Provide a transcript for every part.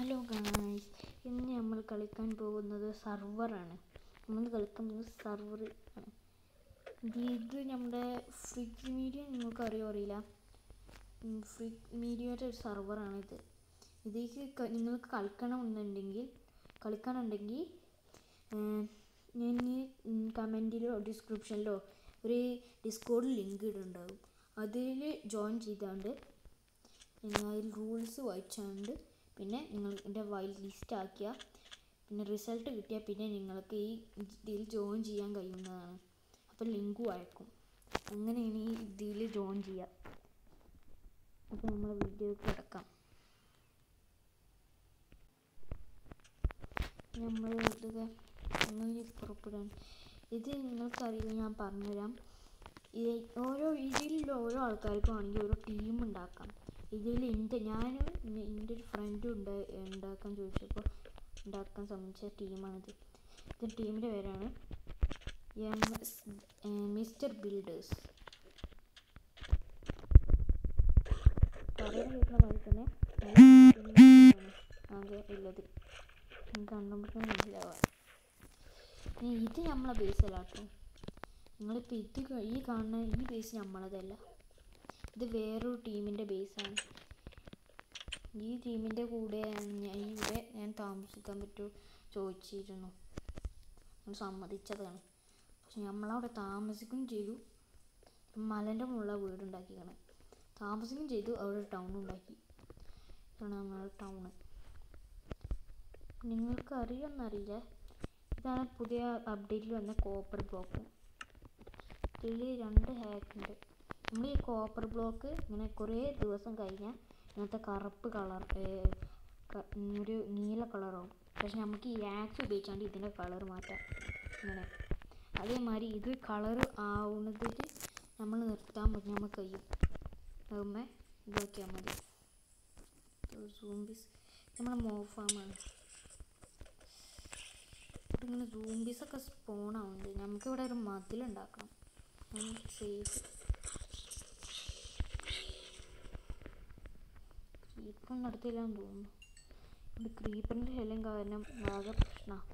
Hello guys ഇന്ന് നമ്മൾ കളിക്കാൻ പോകുന്നത് സർവറാണ് നമ്മൾ കളിക്കാൻ പോകുന്നത് സർവർ ആണ്. ഇത് നമ്മുടെ ഫ്രിഗ് മീഡിയ നിങ്ങൾക്ക് അറിയോ അറിയില്ല ഫ്രിഗ് മീഡിയയുടെ ഒരു സർവറാണിത് ഇതിലേക്ക് ക- നിങ്ങൾക്ക് കളിക്കണമെന്നുണ്ടെങ്കിൽ കളിക്കണമെന്നുണ്ടെങ്കിൽ ഞാൻ കമന്റിലോ ഡിസ്ക്രിപ്ഷനിലോ ഒരു ഡിസ്കോഡ് ലിങ്ക് ഇടുന്നുണ്ടാവും. അതിൽ ജോയിൻ ചെയ്താണ്ട് അതിൽ റൂൾസ് വായിച്ചാണ്ട് പിന്നെ എന്റെ വൈൽഡ് ലിസ്റ്റ് ആക്കിയ പിന്നെ റിസൾട്ട് കിട്ടിയാൽ പിന്നെ നിങ്ങൾക്ക് ഈ ഇതിൽ ജോയിൻ ചെയ്യാൻ കഴിയുന്നതാണ്. അപ്പോൾ ലിങ്കും അയക്കും. അങ്ങനെയാണ് ഈ ഇതിൽ ജോയിൻ ചെയ്യുക. അപ്പോൾ നമ്മൾ വീഡിയോ കിടക്കാം. നമ്മൾ ഇതൊക്കെ അങ്ങനെ പുറപ്പെടാൻ ഇത് നിങ്ങൾക്കറിയില്ല ഞാൻ പറഞ്ഞുതരാം. ഓരോ ഇതിലുള്ള ഓരോ ആൾക്കാർക്കും ആണെങ്കിൽ ഓരോ ടീം ഉണ്ടാക്കാം. ഇതിൽ എന്റെ ഞാനും എന്റെ ഒരു ഫ്രണ്ടും ഉണ്ട് ഉണ്ടാക്കാൻ ചോദിച്ചപ്പോൾ ഉണ്ടാക്കാൻ ശ്രമിച്ച ടീമാണിത്. ഇത് ടീമിന്റെ പേരാണ് എം എസ് മിസ്റ്റർ ബിൽഡേഴ്സ്. പറയുന്ന കേൾക്കുന്ന പോലെ തന്നെ ആകെ ഉള്ളത്. കണ്ടുമ്പോൾ മനസ്സിലാവുക ഇത് നമ്മളെ ബേസ് അല്ല കേട്ടോ നിങ്ങളിപ്പോൾ ഇത് ഈ കാണുന്ന ഈ ബേസ് നമ്മളതല്ല. ഇത് വേറൊരു ടീമിന്റെ ബേസാണ്. ഈ ടീമിന്റെ കൂടെ ഞാൻ ഇവിടെ ഞാൻ താമസിക്കാൻ പറ്റുമോ ചോദിച്ചിരുന്നു. സമ്മതിച്ചതാണ്. പക്ഷെ നമ്മളവിടെ താമസിക്കുകയും ചെയ്തു. മലന്റെ മുകളിൽ വീടുണ്ടാക്കിയാണ് താമസിക്കുകയും ചെയ്തു. അവിടെ ടൗൺ ഉണ്ടാക്കി. ഇതാണ് നമ്മുടെ ടൗണ് നിങ്ങൾക്ക് അറിയുമെന്നറിയില്ല ഇതാണ് പുതിയ അപ്ഡേറ്റിൽ വന്ന കോപ്പർ ബ്ലോക്ക് ഇതിൽ രണ്ട് ഹാക്ക് ഉണ്ട്. നമ്മൾ ഈ കോപ്പർ ബ്ലോക്ക് ഇങ്ങനെ കുറേ ദിവസം കഴിഞ്ഞാൽ ഇങ്ങനത്തെ കറുപ്പ് കളർ ഒരു നീല കളറാവും പക്ഷെ നമുക്ക് ഈ ആക്സ് ഉപയോഗിച്ചാണ്ട് ഇതിന്റെ കളർ മാറ്റാം. ഇങ്ങനെ. അതേമാതിരി ഇത് കളർ ആവുന്നതിൽ നമ്മൾ നിർത്താൻ പറ്റും നമുക്ക് കഴിയും. അതുമ്മേ ഇതാക്കിയാൽ മതി. സൂംബീസ് നമ്മൾ മോഫാമാണ് ഇങ്ങനെ സൂംബീസൊക്കെ സ്പോൺ ആവുന്നുണ്ട്. നമുക്കിവിടെ ഒരു മതിലുണ്ടാക്കണം. സേഫ് ക്രീപ്പർ നടത്തില്ലാന്ന് തോന്നുന്നു. ഇവിടെ ക്രീപ്പറിന്റെ ശല്യം കാരണം ആകെ പ്രശ്നമാണ്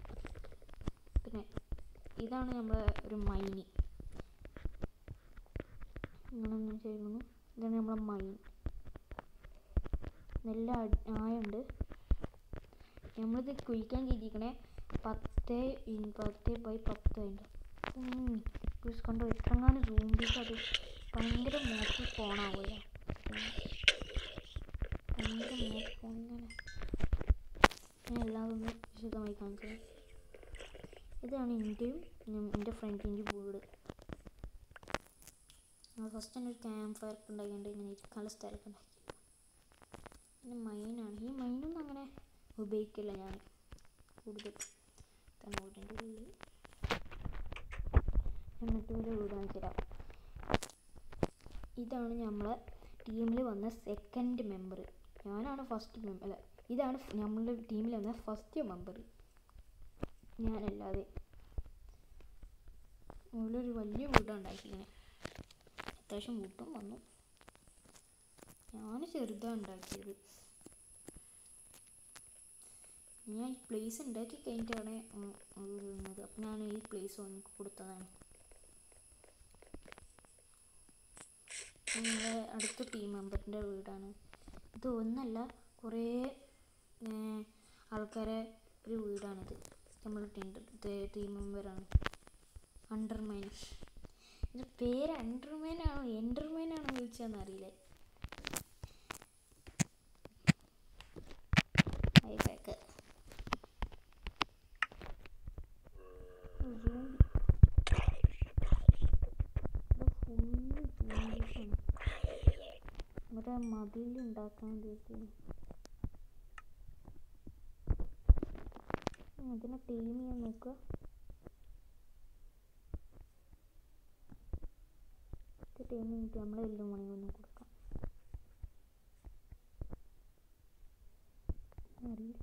പിന്നെ ഇതാണ് നമ്മളെ ഒരു മൈനി. ഇങ്ങനെ ചെയ്യുന്നു. ഇതാണ് നമ്മളെ മൈൻ. നല്ല ആയുണ്ട്. നമ്മളിത് കുഴിക്കാൻ ചെയ്തിരിക്കണേ പത്ത് ഇൻ- പത്ത് ബൈ പത്ത് ഉണ്ട് കണ്ടോ ഇത്രങ്ങാനും ചെയ്ത് അത് ഭയങ്കര മോശം ഫോണാവില്ല ഒന്ന് വിശദമായി കാണിച്ചത് ഇതാണ് എന്റെയും എന്റെ ഫ്രണ്ടിന്റെയും വീട് ഫസ്റ്റ് തന്നെ ഒരു ക്യാമ്പ് ഫയർ ഉണ്ടാക്കിയിട്ട് ഇങ്ങനെ ഇരിക്കാനുള്ള സ്ഥലമൊക്കെ ഉണ്ടാക്കി പിന്നെ മൈനാണ് ഈ മൈനൊന്നും അങ്ങനെ ഉപയോഗിക്കില്ല ഞാൻ കൂടുതൽ തന്നെ വീടിന്റെ ഉള്ളിൽ ഞാൻ മറ്റൊരു വീട് ഇതാണ് നമ്മളെ ടീമിൽ വന്ന സെക്കൻഡ് മെമ്പർ ഞാനാണ് ഫസ്റ്റ് മെമ്പർ അല്ല ഇതാണ് നമ്മളുടെ ടീമിൽ വന്ന ഫസ്റ്റ് മെമ്പർ ഞാനല്ലാതെ. ഓലൊരു വലിയ വീടാണ് ഉണ്ടാക്കിയിങ്ങനെ അത്യാവശ്യം വീട്ടും വന്നു. ഞാൻ ചെറുതാണ് ഉണ്ടാക്കിയത്. ഞാൻ ഈ പ്ലേസ് ഉണ്ടാക്കി കഴിഞ്ഞിട്ടാണ് വീഴുന്നത് അപ്പം ഞാൻ ഈ പ്ലേസ് വാങ്ങി കൊടുത്തതാണ്. ഞങ്ങളുടെ അടുത്ത ടീം മെമ്പറിന്റെ വീടാണ്. ഇത് ഒന്നല്ല കുറേ ആൾക്കാരെ ഒരു വീടാണിത്. നമ്മൾ ടീം മെമ്പറാണ് അണ്ടർമൈൻ ഇത് പേര് അണ്ടർമൈൻ ആണോ എന്റർമൈൻ ആണോ ചോദിച്ചതെന്ന് അറിയില്ല. ആയിക്കോട്ടെ ഇവിടെ മതിൽ ഉണ്ടാക്കാൻ വേണ്ടിയിട്ടാണ് അതിനെ ടീം ചെയ്യാൻ നോക്കുക ടീം ചെയ്തിട്ട് നമ്മളെ എല്ലാം മണി ഒന്ന് കൊടുക്കാം. അറിയില്ല.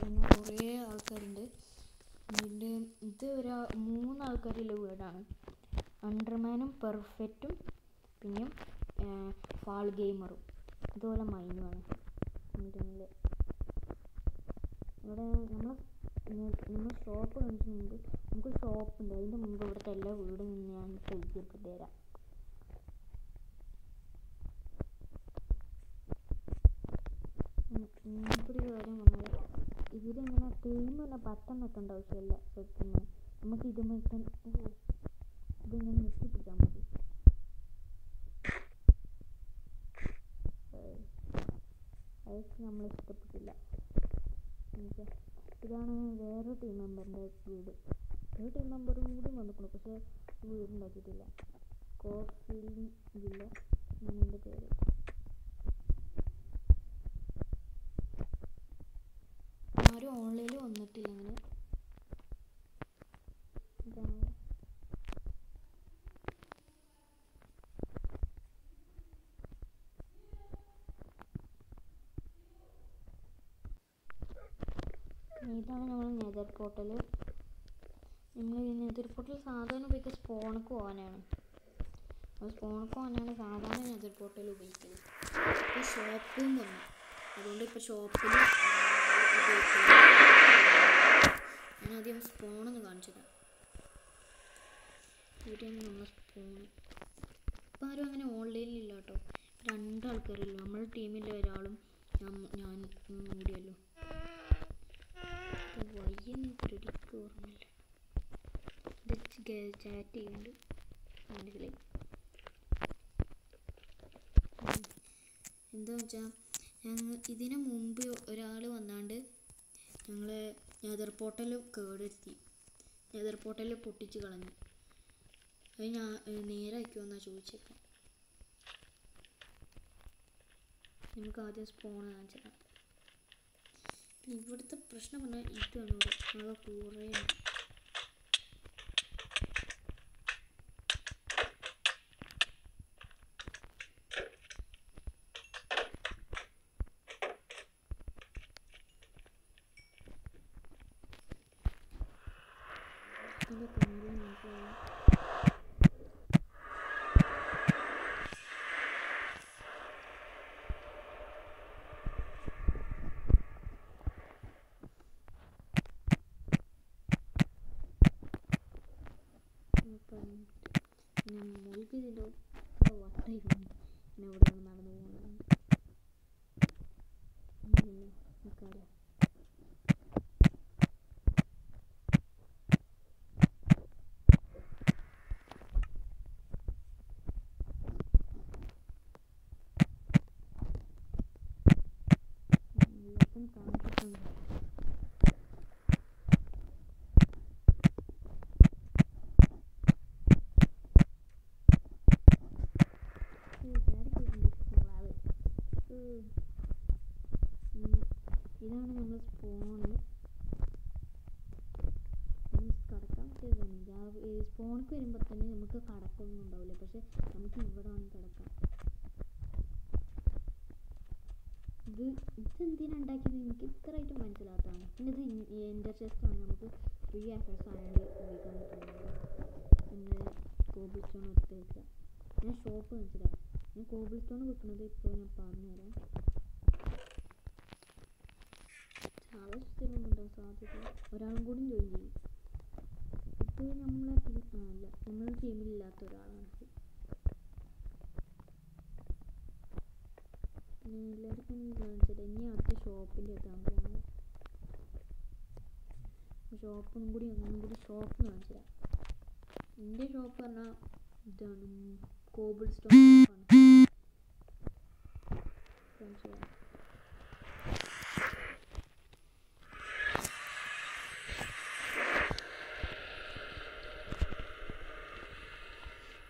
തന്നെ കുറേ ആൾക്കാരുണ്ട്. ഇതിൽ ഇത് ഒരു മൂന്നാൾക്കാരുള്ള വീടാണ്. അണ്ടർമാനും പെർഫെക്റ്റും പിന്നെ ഫാൾ ഗെയിമറും. ഇതുപോലെ മൈനുമാണ് എന്നിട്ടുണ്ടെങ്കിൽ ഇവിടെ നമ്മൾ നമ്മൾ ഷോപ്പ് കണ്ടിട്ട് മുമ്പ് നമുക്ക് ഷോപ്പ് ഉണ്ട് അതിന്റെ മുമ്പ് ഇവിടുത്തെ എല്ലാ വീടും ഞാൻ പരിചയപ്പെട്ടു തരാം. ഇങ്ങനത്തൊരു കാര്യം പറഞ്ഞാൽ ഇതിലിങ്ങനെ ടൈമില്ല ബട്ടൺ വെക്കേണ്ട ആവശ്യമില്ല സെറ്റിങ് നമുക്ക് ഇത് ഓ ഇതിങ്ങനെ ഞെക്കി പിടിക്കാൻ മതി. അതൊക്കെ നമ്മൾ ഇഷ്ടപ്പെട്ടില്ല. ഇതാണ് വേറെ ടീം മെമ്പറിന്റെ വീട്. ഒരു ടീം മെമ്പറും കൂടി വന്നിട്ടുണ്ട് പക്ഷേ വീടുണ്ടാക്കിയിട്ടില്ല. കോഫിൽ എന്നാണ് എന്റെ പേര്. ആരും ഓൺലൈനിൽ വന്നിട്ടില്ല അങ്ങനെ ഇതാണ്. നമ്മൾ നെതർ പോർട്ടൽ നമ്മൾ ഈ നെതർ പോർട്ടൽ സാധാരണ ഉപയോഗിക്കുക സ്പോണക്ക് പോകാനാണ്. സ്പോണക്ക് പോകാനാണ് സാധാരണ നെതർ പോർട്ടൽ ഉപയോഗിക്കുന്നത്. ഷോപ്പും വന്നു അതുകൊണ്ട് ഇപ്പോൾ ഷോപ്പിൽ ഞാൻ ആദ്യം സ്പോണെന്ന് കാണിച്ചു തരാം. ഇവിടെയാണ് നമ്മൾ സ്പോൺ ഇപ്പം ആരും അങ്ങനെ ഓൺലൈനിലില്ല കേട്ടോ. രണ്ടാൾക്കാരല്ലോ നമ്മുടെ ടീമിലെ ഒരാളും ഞാൻ ഞാൻ കൂടിയല്ലോ. വയ്യെന്ന് പിടിക്ക് ഓർമ്മയില്ല. ചാറ്റ് ചെയ്യുന്നുണ്ട് മനസ്സിലായി? എന്താ വെച്ചാൽ ഞങ്ങൾ ഇതിന് മുമ്പ് ഒരാൾ വന്നാണ്ട് ഞങ്ങളെ നെതർ പോട്ടൽ കേടെത്തി. നെതർ പോട്ടൽ പൊട്ടിച്ച് കളഞ്ഞു. അത് ഞാൻ എന്നാ ചോദിച്ചേക്കാം. നമുക്ക് ആദ്യം സ്പോൺ കാണിച്ചിടാം ഇവിടുത്തെ പ്രശ്നം പറഞ്ഞാൽ ഇതാണ് ഇവിടെ ആകെ കുറേ later. ഇതാണ് നമ്മൾ സ്പോണ് കടക്കാൻ പറ്റിയതാണ് സ്പോണിക്ക് വരുമ്പോൾ തന്നെ നമുക്ക് കടക്കൊന്നും ഉണ്ടാവില്ല പക്ഷെ നമുക്ക് ഇവിടെ വേണമെങ്കിൽ കിടക്കാം ഇത് ഇതെന്തിനാ ഉണ്ടാക്കിയത് എനിക്ക് ഇത്രയായിട്ട് മനസ്സിലാത്തതാണ് പിന്നെ ഇത് എന്റെ ചെസ്റ്റാണ് നമുക്ക് ഫ്രീ ആക്സസ് ആയതുകൊണ്ട് ഉപയോഗിക്കാൻ പറ്റുന്നത് പിന്നെ കോബിൾ സ്റ്റോൺ എടുത്ത് ഷോപ്പ് മനസ്സിലായി ഞാൻ കോബിൾ സ്റ്റോൺ വെക്കുന്നത് ഇപ്പോൾ ഞാൻ പറഞ്ഞുതരാം చాలా സ്ഥിരമുണ്ടാവും സാധ്യത? ഒരാളും കൂടി ജോയിൻ ചെയ്യും. ഇപ്പോൾ നമ്മളെ ടീം അല്ല നമ്മളെ ടീമിലില്ലാത്ത ഒരാളാണ്. എല്ലാവർക്കും കാണിച്ചത് ഇനി അടുത്ത ഷോപ്പിന്റെ അടുത്താണ് പോകുന്നത് ഷോപ്പും കൂടി ഒന്നും കൂടി ഷോപ്പ് കാണിച്ചു തരാം. എന്റെ ഷോപ്പ് പറഞ്ഞാൽ ഇതാണ് കോബിൾ സ്റ്റോൺ ഷോപ്പാണ്. കാണിച്ചു തരാം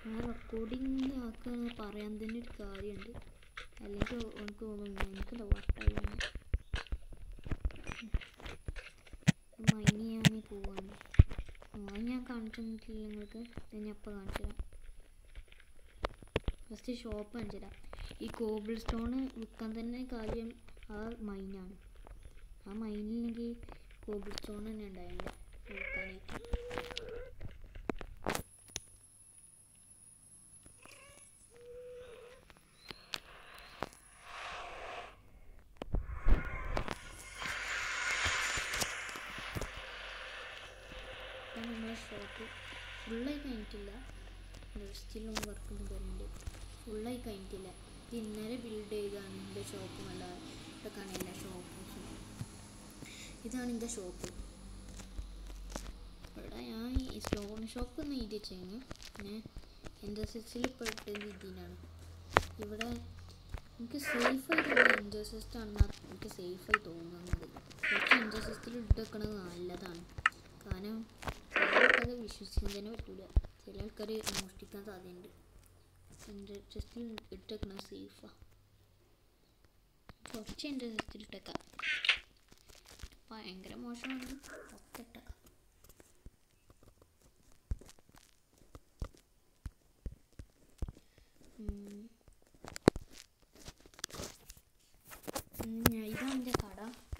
ആ റെക്കോർഡിങ് ആക്കാൻ പറയാൻ തന്നെ ഒരു കാര്യമുണ്ട്. അല്ലെങ്കിൽ എനിക്ക് തോന്നുന്നു എനിക്കെന്താ വട്ടായി മൈനി ഞാൻ പോവാണ് അത് ഞാൻ കാണിച്ചു നിങ്ങൾക്ക്. ഞാൻ അപ്പം കാണിച്ചു തരാം ഫസ്റ്റ് ഷോപ്പ് കാണിച്ചു തരാം ഈ കോബിൾ സ്റ്റോൺ വിൽക്കാൻ തന്നെ കാര്യം ആ മൈനാണ്. ആ മൈനില്ലെങ്കിൽ കോബിൾ സ്റ്റോൺ തന്നെ ഉണ്ടായില്ല വിൽക്കാനായിട്ട്. ഫുള്ളായി കഴിഞ്ഞിട്ടില്ല. സ്റ്റിലും വർക്കൊന്നും വരുന്നുണ്ട് ഫുള്ളായി കഴിഞ്ഞിട്ടില്ല. ഇന്നലെ ബിൽഡ് ചെയ്താണ് എന്റെ ഷോപ്പും എല്ലാം ഇതൊക്കെയാണ് എന്റെ ഷോപ്പും. ഇതാണ് എന്റെ ഷോപ്പ്. ഇവിടെ ഞാൻ ഈ സ്റ്റോൺ ഷോപ്പ് എന്ന് എഴുതി വെച്ചാണ് എന്റെ സിക്സിൽ പെട്ടത് ഇതിനാണ് ഇവിടെ എനിക്ക് സേഫായി തോന്നുന്നത് ഇൻഡോസിസ്റ്റ് ആണ് എനിക്ക് സേഫായി തോന്നുന്നത്. കുറച്ച് ഇൻഡോസിസ്റ്റിൽ ഇട്ടെക്കണത് നല്ലതാണ്. കാരണം ചില ആൾക്കാർ വിശ്വസിക്കാൻ തന്നെ പറ്റില്ല ചില ആൾക്കാർ മോഷ്ടിക്കാൻ സാധ്യതയുണ്ട്. ഇൻഡോസിസ്റ്റിൽ ഇട്ടെക്കണത് സേഫാണ് കുറച്ച് ഇൻഡോസിസ്റ്റിൽ ഇട്ടേക്കാം. ഭയങ്കര മോശമാണ്. ഉം, ഇതാണ് എന്റെ കട.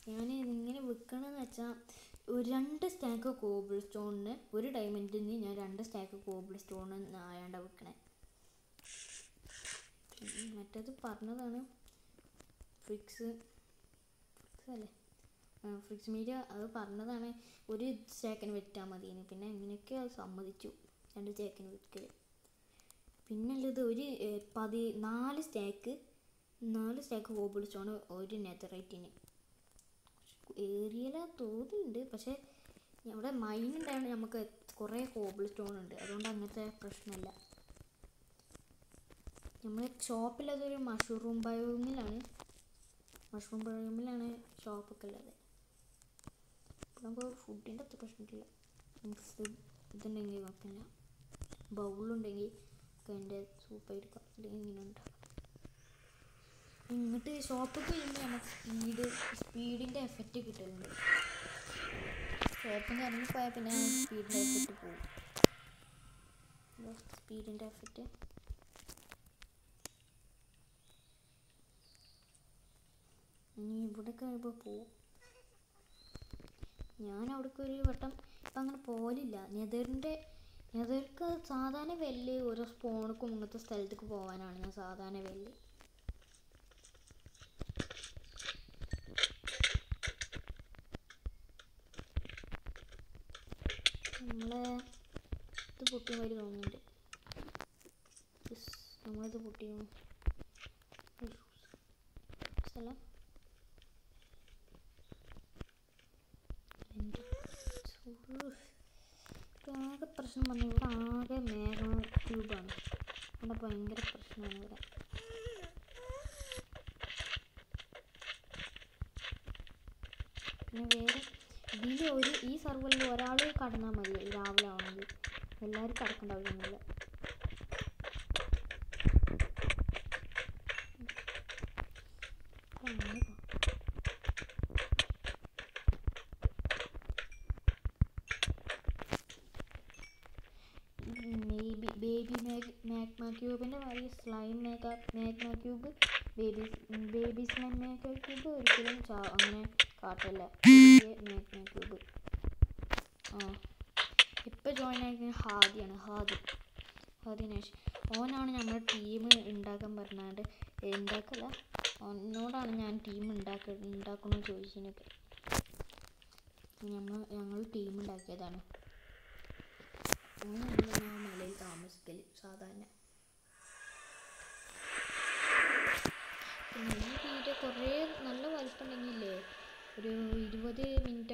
ഞാൻ വിൽക്കണമെന്ന് വെച്ചാൽ ഒരു രണ്ട് സ്റ്റാക്ക് കോബിൾ സ്റ്റോണിന് ഒരു ഡയമണ്ടിന് ഞാൻ രണ്ട് സ്റ്റാക്ക് കോബിൾ സ്റ്റോണ് ആയാണ്ട വിൽക്കണേ മറ്റേത് പറഞ്ഞതാണ്. ഫ്രിക്സ് ഫ്രിക്സ് അല്ലേ? ഫ്രിക്സ് മീഡിയ അത് പറഞ്ഞതാണ്. ഒരു ചേക്കൻ വിറ്റാൽ മതിയെന്ന്. പിന്നെ എങ്ങനെയൊക്കെ അത് സമ്മതിച്ചു. രണ്ട് ചേക്കൻ വെക്കൽ പിന്നെ ഉള്ളത് ഒരു പതി നാല് സ്റ്റാക്ക് നാല് സ്റ്റാക്ക് സ്റ്റോൺ ഒരു നെതറൈറ്റിന് ഏരിയയില തോന്നുന്നുണ്ട്. പക്ഷേ ഇവിടെ മൈൻ ഉണ്ടായതുകൊണ്ട് നമുക്ക് കുറേ ഹോബിൾ സ്റ്റോൺ ഉണ്ട്. അതുകൊണ്ട് അങ്ങനത്തെ പ്രശ്നമില്ല. നമ്മൾ ഷോപ്പിലതൊരു മഷ്റൂം ബയോമിലാണ് മഷ്റൂം ബയോമിലാണ് ഷോപ്പൊക്കെ ഉള്ളത്. നമുക്ക് ഫുഡിന്റെ അത്ര പ്രശ്നമില്ല മിക്സ് ഇതുണ്ടെങ്കിൽ കുഴപ്പമില്ല. ബൗളുണ്ടെങ്കിൽ അതിന്റെ എടുക്കാം അല്ലെങ്കിൽ ഇങ്ങനെ ഉണ്ടാക്കാം. എന്നിട്ട് ഷോപ്പിൽ വരുമ്പോൾ നമുക്ക് സ്പീഡ് സ്പീഡിന്റെ എഫക്റ്റ് കിട്ടുന്നുണ്ട്. ഷോപ്പിൽ നിന്ന് ഇറങ്ങിപ്പോയാൽ പിന്നെ സ്പീഡിന്റെ എഫക്റ്റ് പോകും. സ്പീഡിന്റെ എഫക്റ്റ് ഇനി ഇവിടെ കഴിയുമ്പോൾ പോവും. ഞാൻ അവിടേക്ക് ഒരു വട്ടം ഇപ്പം അങ്ങനെ പോലില്ല നെതറിന്റെ നെതർക്ക് സാധാരണ വെല്ല് ഓരോ സ്പോണക്കും ഇങ്ങനത്തെ സ്ഥലത്തേക്ക് പോകാനാണ് ഞാൻ സാധാരണ വെല്ല്. നമ്മളെ ഇത് പൊട്ടിയ മാതിരി തോന്നുന്നുണ്ട്. നമ്മളിത് പൊട്ടിയോ? സ്ഥലം എന്റെ ആകെ പ്രശ്നം പറഞ്ഞു ഇവിടെ ആകെ മേഘം ട്യൂബാണ്. ഇവിടെ ഭയങ്കര പ്രശ്നമാണ് ഇവിടെ. പിന്നെ വേറെ ഇതിൽ ഒരു ഈ സർവറിൽ ഒരാൾ കടന്നാൽ മതി രാവിലെ ആവണമെങ്കിൽ എല്ലാവരും കടക്കേണ്ട ആവശ്യമൊന്നുമില്ല അപ്പൊ അങ്ങനെ പോ. മേബി ബേബി മാഗ് മാഗ്മ ക്യൂബിന്റെ മാതിരി slime മേക്ക magma cube baby baby slime മേക്ക cube ഒരിക്കലും ചാ അങ്ങനെ കാട്ടില്ല. മാഗ്മ ക്യൂബ് ആ. ഇപ്പം ജോയിൻ ആയിരിക്കുന്നത് ഹാദിയാണ്. ഹാദി. ഹാദിനേഷ് ഓനാണ് നമ്മുടെ ടീം ഉണ്ടാക്കാൻ പറഞ്ഞാണ്ട് ഉണ്ടാക്കല ഒന്നോടാണ് ഞാൻ ടീം ഉണ്ടാക്ക ഉണ്ടാക്കണമെന്ന് ചോദിച്ചതിനൊക്കെ നമ്മൾ ഞങ്ങൾ ടീം ഉണ്ടാക്കിയതാണ് അങ്ങനെയാണ് ഞാൻ മലയിൽ താമസിക്കൽ സാധാരണ. ഈ വീഡിയോ കുറേ നല്ല വലിപ്പമുണ്ടെങ്കിലേ ഒരു ഇരുപത്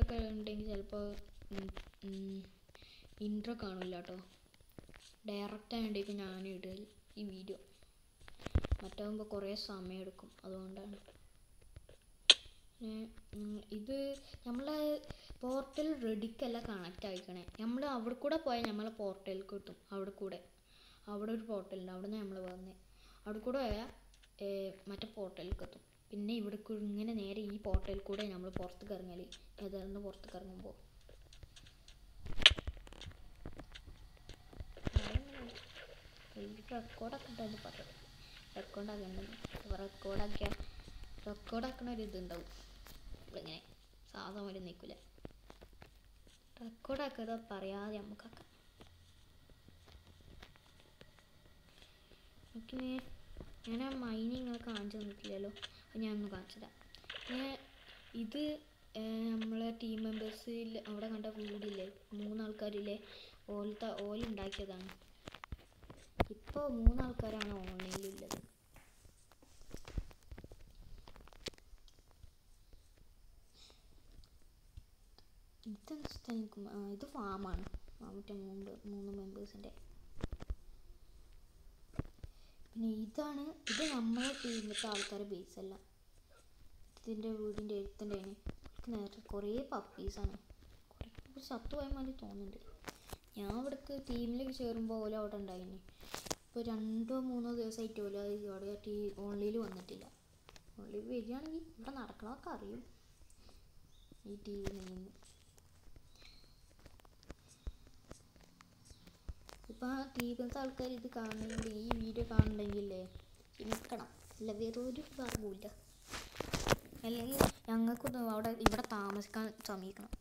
ഒക്കെ ഉണ്ടെങ്കിൽ ചിലപ്പോൾ ഇൻട്രോ കാണില്ല കേട്ടോ ഡയറക്റ്റ് ആയതുകൊണ്ടേക്കും ഞാൻ ഇടൽ ഈ വീഡിയോ മറ്റാകുമ്പോൾ കുറേ സമയം എടുക്കും അതുകൊണ്ടാണ് ഇത് നമ്മളെ പോർട്ടൽ റെഡിക്കല്ല കണക്റ്റ് ആയിക്കണേ. നമ്മൾ അവിടെ കൂടെ പോയാൽ നമ്മളെ പോർട്ടലിൽ കിട്ടും. അവിടെ കൂടെ അവിടെ ഒരു പോർട്ടലുണ്ട് അവിടെ നിന്ന് നമ്മൾ വന്നേ. അവിടെ കൂടെ പോയാൽ മറ്റേ പോർട്ടലിലേക്ക് എത്തും പിന്നെ ഇവിടെ ഇങ്ങനെ നേരെ ഈ പോർട്ടലിൽ കൂടെ നമ്മൾ പുറത്തേക്ക് ഇറങ്ങൽ ഏതായിരുന്നു പുറത്തേക്ക് ഇറങ്ങുമ്പോൾ റെക്കോർഡൊക്കെ ഉണ്ടെന്ന് പറഞ്ഞു റെക്കോർഡാക്കണ്ടെന്ന് റെക്കോർഡാക്കിയ റെക്കോർഡാക്കണ ഒരു ഇതുണ്ടാവും. ഇങ്ങനെ സാധാ പോലെ നിൽക്കില്ല റെക്കോർഡാക്കാതെ പറയാതെ നമുക്കാക്കാം എനിക്ക് ഞാൻ ആ മൈനി കാണിച്ചു തന്നിട്ടില്ലല്ലോ. അത് ഞാൻ ഒന്ന് തരാം. പിന്നെ ഇത് നമ്മളെ ടീം മെമ്പേഴ്സിൽ അവിടെ കണ്ട വീടില്ലേ? മൂന്നാൾക്കാരില്ലേ? ഓലത്തെ ഓല ഉണ്ടാക്കിയതാണ്. ഇപ്പോൾ മൂന്നാൾക്കാരാണ് ഓൺലൈനിലുള്ളത്. ഇതെന്താ ഇത് ഫാമാണ് മറ്റേ മൂന്ന് മൂന്ന് മെമ്പേഴ്സിന്റെ പിന്നെ ഇതാണ് ഇത് നമ്മളെ ടീമിലത്തെ ആൾക്കാരെ ബേസ് അല്ല. ഇതിന്റെ വീടിന്റെ എഴുത്തിന്റെ അവർക്ക് നേരത്തെ കുറേ പപ്പീസാണ് കുറേ പപ്പീസ് ചത്തുപോയ മാതിരി തോന്നുന്നുണ്ട്. ഞാൻ ഇവിടേക്ക് ടീമിലേക്ക് ചേരുമ്പോൾ ഓല അവിടെ ഉണ്ടായിന്. ഇപ്പോൾ രണ്ടോ മൂന്നോ ദിവസമായിട്ട് ഓല അവിടെ ടീ ഓൺലൈനിൽ വന്നിട്ടില്ല. ഓൺലൈനിൽ വരികയാണെങ്കിൽ ഇവിടെ നടക്കണമൊക്കെ അറിയും. ഈ ടീമിൽ നിന്ന്. ഇപ്പം ആ തീരുന്ന ആൾക്കാർ ഇത് കാണുന്നുണ്ട് ഈ വീഡിയോ കാണുന്നുണ്ടെങ്കിലേ ക്ഷമിക്കണം അല്ല വേറെ ഒരു ഭാഗവുമില്ല. അല്ലെങ്കിൽ ഞങ്ങൾക്കൊന്നും അവിടെ ഇവിടെ താമസിക്കാൻ ശ്രമിക്കണം.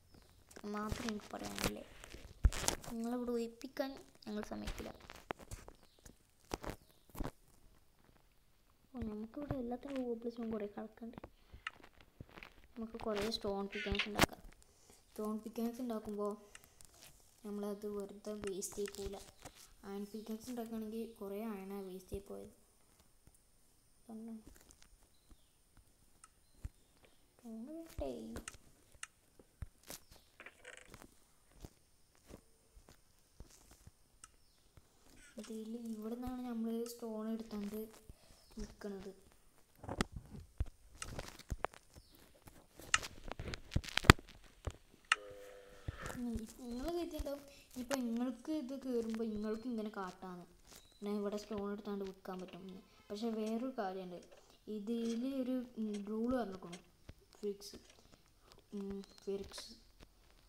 മാത്രമേ എനിക്ക് പറയാനുള്ളൂ. നിങ്ങളിവിടെ ഒഴിപ്പിക്കാൻ ഞങ്ങൾ സമ്മതിക്കില്ല നമുക്കിവിടെ എല്ലാത്തിനും ഓബ്ലിസും കുറേ കളക്കുന്നുണ്ട് നമുക്ക് കുറേ സ്റ്റോൺ പിക്കാൻസ് ഉണ്ടാക്കാം. സ്റ്റോൺ പിക്കാൻസ് ഉണ്ടാക്കുമ്പോൾ നമ്മളത് വെറുതെ വേസ്റ്റ് ചെയ്ത് പോവില്ല അയൺ ഉണ്ടാക്കുകയാണെങ്കിൽ കുറേ അയണാണ് വേസ്റ്റ് ചെയ്ത് പോയത്. തന്നെ ഇതിൽ ഇവിടെ നിന്നാണ് നമ്മൾ സ്റ്റോൺ എടുത്തോണ്ട് നിൽക്കുന്നത് നിങ്ങൾ കരുതിണ്ടാവും ഇപ്പം നിങ്ങൾക്ക് ഇത് കയറുമ്പോൾ നിങ്ങൾക്ക് ഇങ്ങനെ കാട്ടാണ്. ഞാൻ ഇവിടെ സ്റ്റോൺ എടുത്താണ്ട് വിൽക്കാൻ പറ്റും. പക്ഷേ വേറൊരു കാര്യമുണ്ട് ഇതിൽ ഒരു റൂൾ പറഞ്ഞിരിക്കണം ഫിക്സ് ഫിക്സ്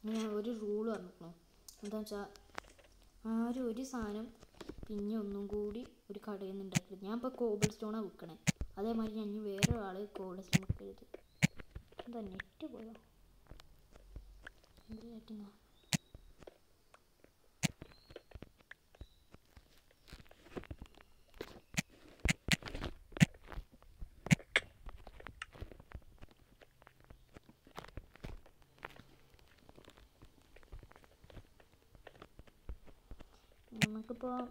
ഞാൻ ഒരു റൂൾ പറഞ്ഞിരിക്കണം എന്താ വെച്ചാൽ ആരും ഒരു സാധനം പിന്നെ ഒന്നും കൂടി ഒരു കടയിൽ നിന്ന് ഉണ്ടാക്കരുത് ഞാൻ ഇപ്പോൾ കോബിൾ സ്റ്റോണാണ് വിൽക്കണേ അതേമാതിരി ഞാൻ ഇനി വേറെ ഒരാൾ കോബിൾ സ്റ്റോൺ വിൽക്കരുത് എന്താ നെറ്റ് പോയോ? എന്ത് നെറ്റിങ്ങാ നമുക്കിപ്പോൾ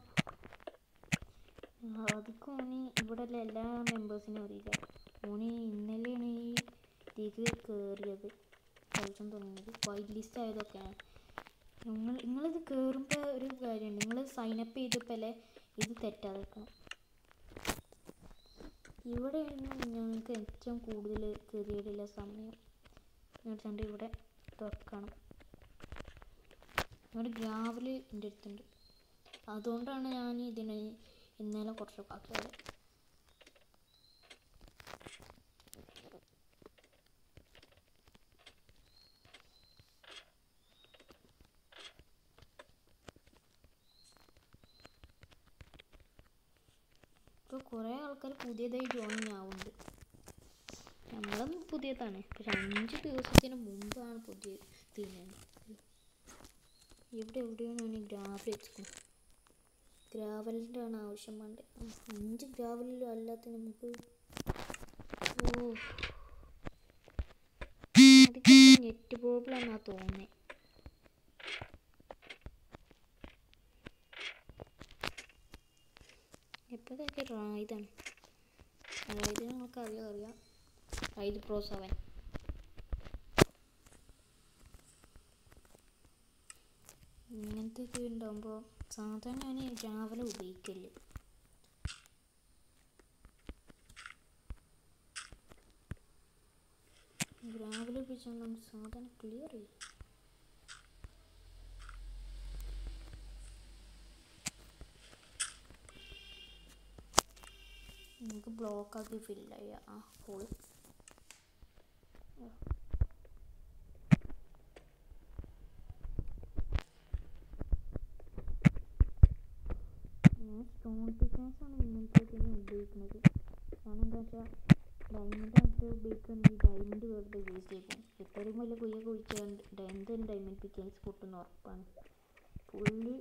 അതിക്ക് ഓന് ഇവിടെയുള്ള എല്ലാ മെമ്പേഴ്സിനും അറിയില്ല ഓന് ഇന്നലെയാണ് ഈ ഇതിൽ കയറിയത് കളിക്കാൻ തുടങ്ങിയത്. വൈറ്റ് ലിസ്റ്റ് ആയതൊക്കെയാണ്. നിങ്ങൾ നിങ്ങളിത് കയറുമ്പോൾ ഒരു കാര്യമുണ്ട്. നിങ്ങൾ സൈനപ്പ് ചെയ്തപ്പോലെ ഇത് തെറ്റാതെ വെക്കണം ഇവിടെയാണ് ഞങ്ങൾക്ക് ഏറ്റവും കൂടുതൽ കയറിയുള്ള സമയം. എന്നിട്ടുണ്ട് ഇവിടെ തുറക്കണം. ഇവിടെ ഗ്രാവൽ എന്റെ അടുത്തുണ്ട്. അതുകൊണ്ടാണ് ഞാൻ ഇതിന് ഇന്നലെ കുറച്ച് ആക്കിയത് ഇപ്പോൾ കുറേ ആൾക്കാർ പുതിയതായി ജോയിൻ ആവുന്നുണ്ട്. നമ്മളും പുതിയതാണ്. പക്ഷെ അഞ്ച് ദിവസത്തിന് മുമ്പാണ് പുതിയ തീരുന്നത് ഇവിടെ എവിടെയാണ് ഞാൻ ഗ്രാവൽ വെച്ചിരിക്കുന്നത് ഗ്രാവലിന്റെ ആണ് ആവശ്യം വേണ്ടത്. അഞ്ച് ഗ്രാവലിലും അല്ലാത്ത നമുക്ക് ഓ നെറ്റ് പ്രോബ്ലം എന്നാ തോന്നുന്നത് എപ്പോഴൊക്കെ റായിതാണ് അതായത് നമുക്ക് അറിയാം. അറിയാം റൈഡ് പ്രോ സെവൻ. ഉണ്ടാകുമ്പോൾ സാധാരണ ഞാൻ രാവിലെ ഉപയോഗിക്കൽ. രാവിലെ ഉപയോഗിച്ചാൽ നമുക്ക് സാധാരണ ക്ലിയർ ചെയ്യും നമുക്ക് ബ്ലോക്കാക്കി ഫില്ല് ചെയ്യാം. ആ ഹോൾ ഞാൻ സ്റ്റോൺ പിക്കാൻസ് ആണ് ഇങ്ങനത്തെ ഇതിന് ഉപയോഗിക്കുന്നത് കാരണം എന്താ വെച്ചാൽ ഡയമണ്ട് ആയിട്ട് ഉപയോഗിക്കുകയാണെങ്കിൽ ഡയമണ്ട് വെറുതെ വേസ്റ്റ് ചെയ്യും ഇത്രയും വലിയ കുയ്യ കുഴിച്ചാൽ തന്നെ ഡയമണ്ട് പിക്കാൻസ് പൊട്ടുന്ന ഉറപ്പാണ്. പുള്ളി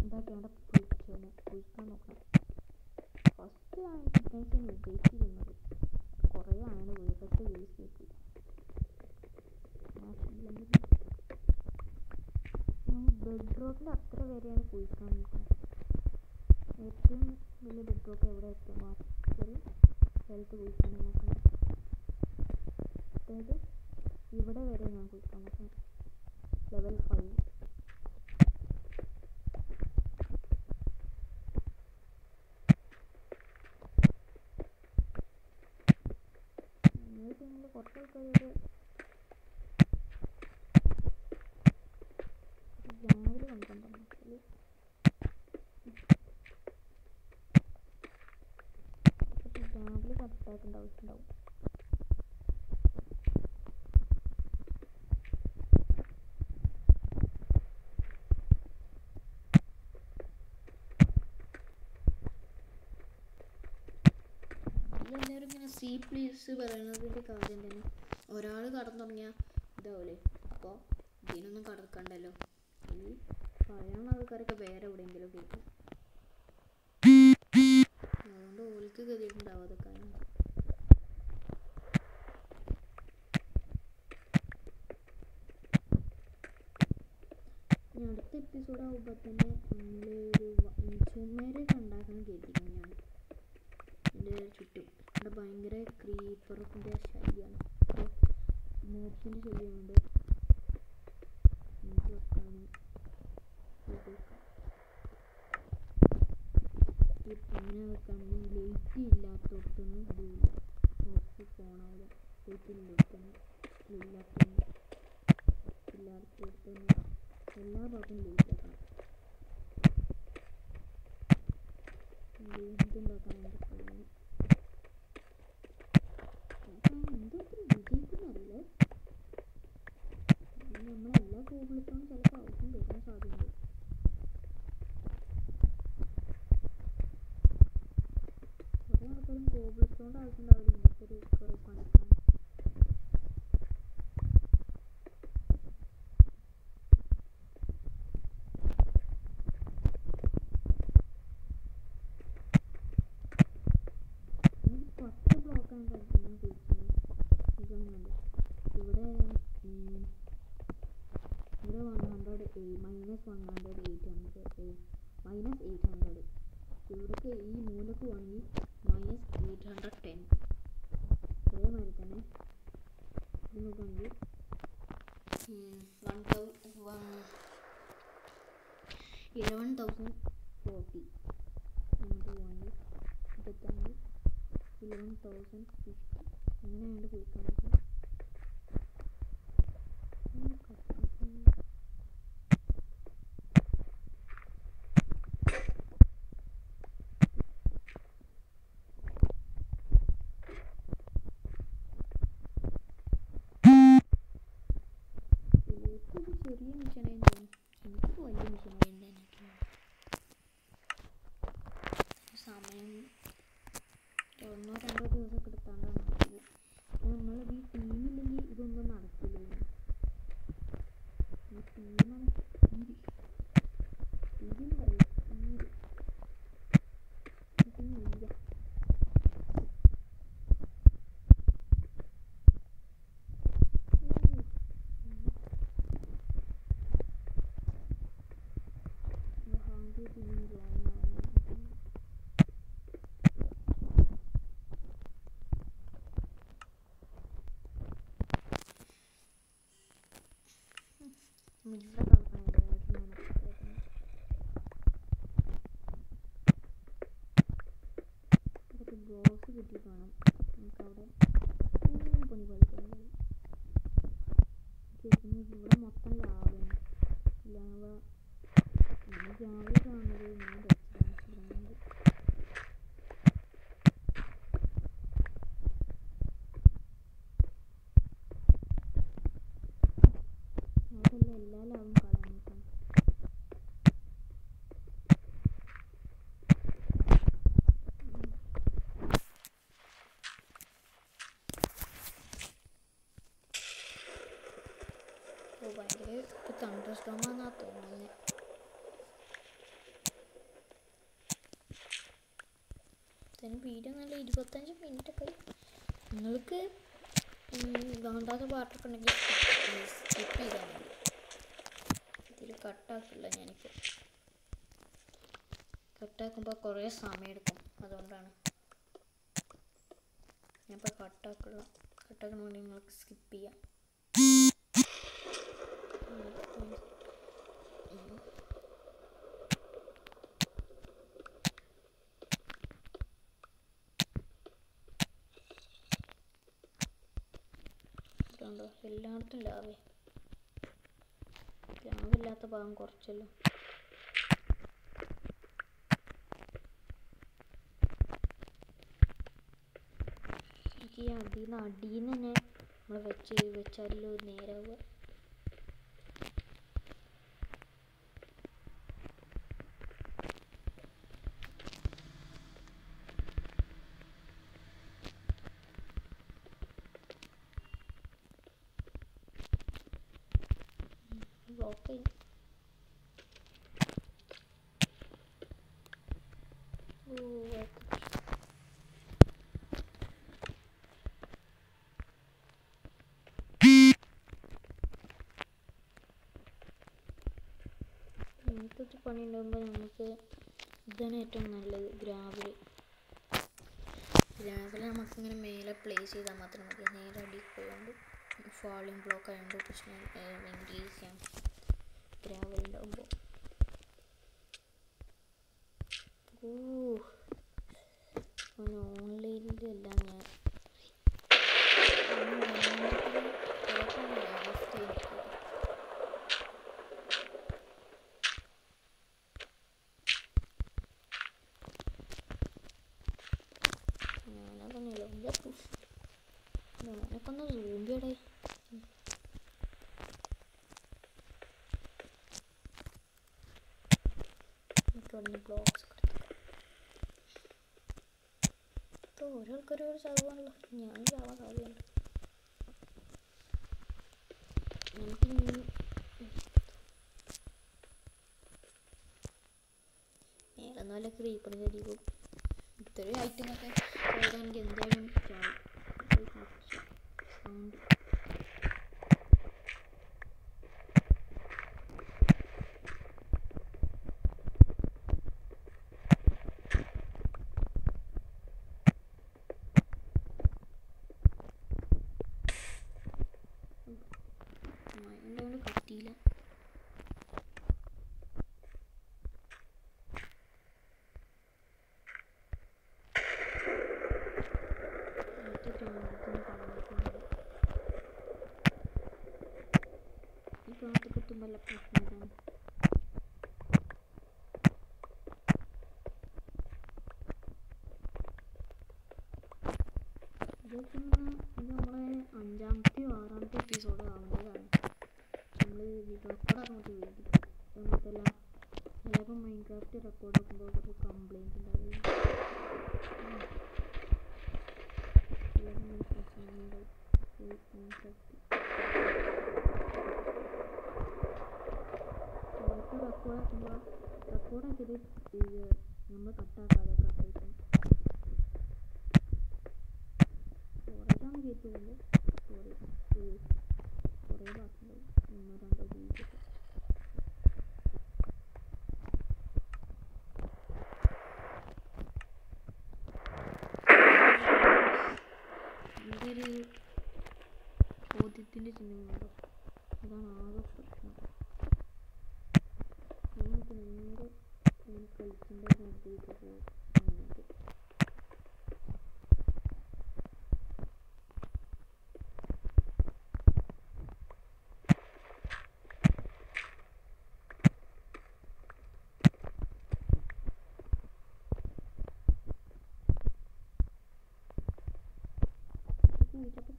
എന്താക്കേണ്ട കുഴിച്ചാണ് കുഴിക്കാൻ നോക്കണം. ഫസ്റ്റ് ആണ് പിക്കാൻസ് ഞാൻ ഉപയോഗിച്ചിരുന്നത്. കുറേ ആണ് വെറുതെ വേസ്റ്റ് ചെയ്തു. ബെഡ് റോഡിന്റെ അത്ര വരെയാണ് കുഴിക്കാൻ നോക്കുന്നത് ഏറ്റവും ബെഡ് ബ്ലോക്ക് എവിടെ എത്തും? മാസ്റ്റർ സ്ഥലത്ത് കുഴിക്കാൻ നോക്കണം അതായത് ഇവിടെ വരെ ഞാൻ കുഴിക്കാൻ നോക്കണം ലെവൽ ഫൈവ് കുറച്ച് ആൾക്കാരൊക്കെ രാവിലെ വന്നിട്ടുണ്ടോ പക്ഷേ കറക്റ്റാക്കേണ്ട ആവശ്യമുണ്ടാവും എല്ലാവരും ഇങ്ങനെ സി പ്ലീസ് കാര്യം തന്നെ. ഒരാൾ കടന്നു തുടങ്ങിയാൽ ഇതാവൂലേ? അപ്പോൾ ഇതിനൊന്നും കടക്കണ്ടല്ലോ. ഈ പറയുന്ന ആൾക്കാരൊക്കെ വേറെ എവിടെയെങ്കിലും കേൾക്കും അതുകൊണ്ട് ഓൽക്ക് ഗതിയുണ്ടാവും അതൊക്കെ ഇനി അടുത്ത എപ്പിസോഡ് ആകുമ്പോൾ തന്നെ നമ്മളൊരു ചുമരൊക്കെ ഉണ്ടാക്കാൻ കേട്ടിരിക്കുന്നു ഞാൻ. എന്റെ ചുറ്റും. ഇവിടെ ഭയങ്കര ക്രീപ്പറിന്റെ ശല്യമാണ് മോപ്പിന്റെ ശല്യമുണ്ട്. നമുക്ക് വെക്കാൻ ഇങ്ങനെ വെക്കുകയാണെങ്കിൽ ലൈറ്റ് ഇല്ലാത്തടത്തൊന്നും ഇതില്ല നോക്കി പോണാവില്ല ലൈറ്റ് ഇല്ലാത്തൊന്നും ഇല്ലാത്തടത്തൊന്നും എല്ലാ ഭാഗത്തും ലൈറ്റ് ഉണ്ടാക്കാൻ വേണ്ടി എന്തൊക്കെ ആവശ്യം ഉണ്ടാവില്ല ഇങ്ങനത്തെ ഒരു കുറേ പണിക്കാണ് ഈ പത്ത് ബ്ലോക്കാണ് കളിക്കുന്നത് കുഴിക്കുന്നത് ഇതൊന്നുണ്ട് ഇവിടെ ഉം, ഇവിടെ one hundred minus one hundred eight hundred minus eight hundred ഇവിടേക്ക് ഈ മൂലക്ക് വാങ്ങി മൈനസ് എയ്റ്റ് ഹൺഡ്രഡ് ടെൻ അതേമാതിരി തന്നെ നോക്കുകയാണെങ്കിൽ വൺ തൗ ഇലവൻ തൗസൻഡ് ഫോർട്ടി അങ്ങോട്ട് പോകണമെങ്കിൽ ഇതെത്താണെങ്കിൽ ഇലവൻ തൗസൻഡ് ഫിഫ്റ്റി അങ്ങനെയാണ് കുഴിക്കാൻ പറ്റുക ഇതിലേക്കൊരു ചെറിയ മിഷനായി തോന്നും എനിക്ക് വലിയ മിഷനായി എനിക്ക് സമയം ഒന്നോ രണ്ടോ ദിവസമൊക്കെ എടുത്താണ്ടാണ് നടക്കുന്നത് നമ്മൾ ഈ ടീമില്ലെങ്കിൽ ഇതൊന്നും നടക്കില്ല ഈ ടീമാണ് തീര് തീരെന്ന് പറയും തീര് ഇതിനില്ല ഹാങ്കി ടീം ജോയിൻ ആവുന്നു കളിക്കണം ഇതൊക്കെ ബ്ലോസ് കിട്ടി കാണാം നമുക്ക് അവിടെ പണി കളിക്കാൻ ഇവിടെ മൊത്തം ലാവയാണ് ലാവ രാവിലെ കാണുന്നത് രക്ഷമാണ് അവിടെയുള്ള എല്ലാ ലാവും കളഞ്ഞിട്ടാണ് ഓ ഭയങ്കര തണ്ടർ സ്റ്റോമാന്നാ തോന്നുന്നത് ഇതിന് വീഡിയോ നല്ല ഇരുപത്തഞ്ച് മിനിറ്റ് ഒക്കെ നിങ്ങൾക്ക് വേണ്ടാത്ത പാട്ടൊക്കെ ഉണ്ടെങ്കിൽ സ്കിപ്പ് ചെയ്താൽ മതി. ഇതിൽ കട്ടാക്കില്ല ഞാനിപ്പോൾ കട്ടാക്കുമ്പോൾ കുറേ സമയം എടുക്കും അതുകൊണ്ടാണ്. ഞാനിപ്പോൾ കട്ടാക്കുള്ള കട്ടാക്കണമെങ്കിൽ നിങ്ങൾക്ക് സ്കിപ്പ് ചെയ്യാം. എല്ലായിടത്തും ലാവേ. ലാവില്ലാത്ത ഭാഗം കുറച്ചല്ലോ. എനിക്ക് അടിയിൽ നിന്ന് അടിയിൽ നിന്ന് തന്നെ നമ്മൾ വെച്ച് വെച്ചാലല്ലോ നേരാവുക ബ്ലോക്ക് ചെയ്യും ഓ ഓക്കെ ഇങ്ങനത്തെ പണി ഉണ്ടാകുമ്പോൾ നമുക്ക് ഇതാണ് ഏറ്റവും നല്ലത് ഗ്രാവൽ ഗ്രാവൽ നമുക്കിങ്ങനെ മേലെ പ്ലേസ് ചെയ്താൽ മാത്രം മതി. നേരെ അടിയിൽ പോയോണ്ട് ഫോളിങ് ബ്ലോക്ക് ആയതുകൊണ്ട് പ്രശ്നം ഭയങ്കര ഗ്രാവൽ ഉണ്ടാകുമ്പോൾ ഓ ഓൺലൈനിലെല്ലാം ഞാൻ ലാസ്റ്റ് എനിക്ക് ഞാനതൊന്നുമില്ല എന്താ ഞാനൊക്കെ ഒന്ന് സൂമ്പിയടേ തുടങ്ങി ബ്ലോഗ്സ് ഇപ്പോൾ ഓരോരുത്തർ ഓരോ ചാവാണല്ലോ ഞാൻ ചാവാൻ സാധ്യതയുണ്ട്. നമുക്ക് മേലെ നല്ല ക്രീപ്പർ തരികയും ഇത്രയും പോയതാണെങ്കിൽ എന്തായാലും സൗണ്ട് മൈൻഡ് കത്തിയില്ല മറ്റേ ഗ്രാമത്തിന് കളഞ്ഞിട്ടുണ്ട് ഈ ഭാഗത്ത് കുത്തുമ്പോൾ എല്ലാ പ്രശ്നം ഇതാണ് ഇതൊക്കെ ഇത് നമ്മളെ അഞ്ചാമത്തെയോ ആറാമത്തെ എപ്പിസോഡ് ആവുന്നതാണ് നമ്മൾ റെക്കോർഡ് അങ്ങോട്ട് വീണ്ടും നമുക്കല്ല ചിലപ്പോൾ മൈൻക്രാഫ്റ്റ് റെക്കോർഡ് ആക്കുമ്പോൾ കുറച്ച് കംപ്ലൈന്റ് ഉണ്ടാവില്ല ചിലപ്പോൾ റെക്കോർഡ് ആക്കുമ്പോൾ റെക്കോർഡ് ആക്കിയത് നമ്മൾ കട്ടാക്കാതെ കട്ടായിട്ടാണ് ama geliyorlar. Oraya, oraya bakmıyorum. Onlardan da bunu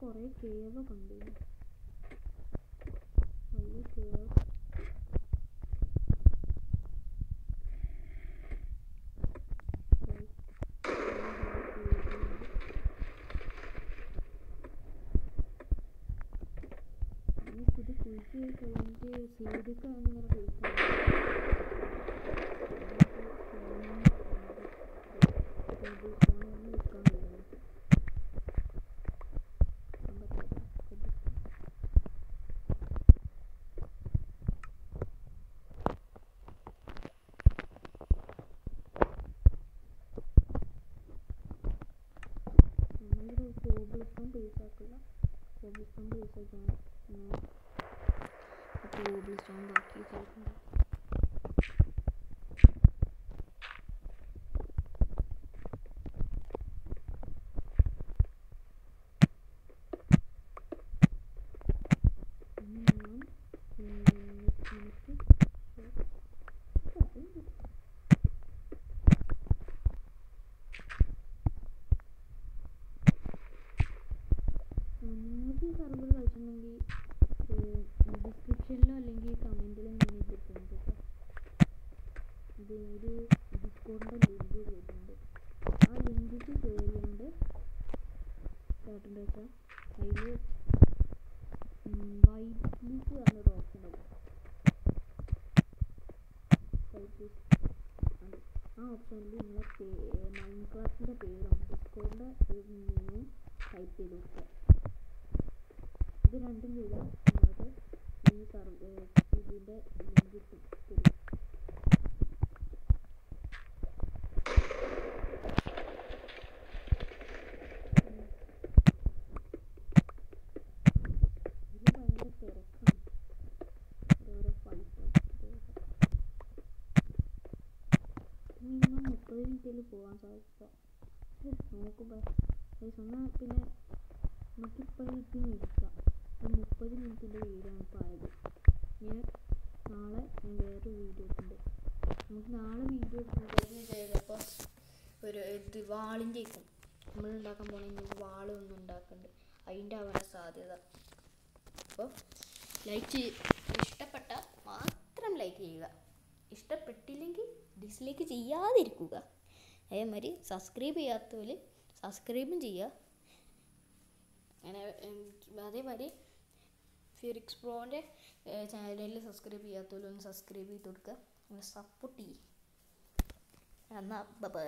കുറേ കേവ് കണ്ടു വലിയ കേവ്. കഴിഞ്ഞിട്ട് സീഡിക്കാണ് ഇങ്ങനെ കുഴിക്കുന്നത് കോബിൾ സ്റ്റോൺ ബേസ് ആക്കില്ല കോബിൾ സ്റ്റോൺ ബേസ് ആക്കിയാണ് കോബിൾ സ്റ്റോൺ ബാക്കി കളിക്കുന്നത് ഇനി ഞാൻ എനിക്ക് സർവർ കളിച്ചിട്ടുണ്ടെങ്കിൽ ഡിസ്ക്രിപ്ഷനിലോ അല്ലെങ്കിൽ കമന്റിലോ ഞാൻ ഇട്ടിട്ടുണ്ട് കേട്ടോ. ഇത് ലിങ്ക് ചെയ്തിട്ടുണ്ട് ആ ലിങ്കിക്ക് കയറിയുണ്ട് കേട്ടിട്ടുണ്ട് വെച്ചാൽ അതിൽ വൈറ്റ് പറഞ്ഞൊരു ഓപ്ഷൻ ആ ഓപ്ഷനിൽ നിങ്ങളെ മൈൻ ക്ലാസിന്റെ പേരും ഡിസ്കൗണ്ട് ടൈപ്പ് ചെയ്ത് ഇത് രണ്ടും ചെയ്താൽ നിങ്ങൾക്ക് ഈ സർവ് ഇതിന്റെ ലിങ്ക് കിട്ടും തരും ഇത് ഭയങ്കര തിരക്കാണ് ഓരോരോ ഫൈറ്റും മിനിമം മുപ്പത് മിനിറ്റിൽ പോകാൻ സാധിക്കുക നോക്കുമ്പോൾ എന്നാൽ പിന്നെ നമുക്കിപ്പോൾ ഇത് നിർത്താം ഒരു മുപ്പത് മിനിറ്റിന്റെ വീഡിയോ ആണ് ഇപ്പോൾ ആയത്. ഞാൻ നാളെ ഞാൻ വേറൊരു വീഡിയോ ഉണ്ട് നമുക്ക് നാളെ വീഡിയോ ഇടുന്നത് അപ്പോൾ ഒരു ഇത് വാളിന്റെ ആയിരിക്കും നമ്മൾ ഉണ്ടാക്കാൻ പോണെങ്കിൽ ഒന്ന് ഉണ്ടാക്കുന്നുണ്ട് അതിന്റെ ആവാൻ സാധ്യത. അപ്പോൾ ലൈക്ക് ഇഷ്ടപ്പെട്ട മാത്രം ലൈക്ക് ചെയ്യുക. ഇഷ്ടപ്പെട്ടില്ലെങ്കിൽ ഡിസ്ലൈക്ക് ചെയ്യാതിരിക്കുക. അതേമാതിരി സബ്സ്ക്രൈബ് ചെയ്യാത്തവർ സബ്സ്ക്രൈബും ചെയ്യുക. അങ്ങനെ അതേമാതിരി ഫിറിക്സ് പ്രോന്റെ ചാനലിൽ സബ്സ്ക്രൈബ് ചെയ്യാത്തവരൊന്ന് സബ്സ്ക്രൈബ് ചെയ്ത് കൊടുക്കുക സപ്പോർട്ട് ചെയ്യും. എന്നാൽ ബൈ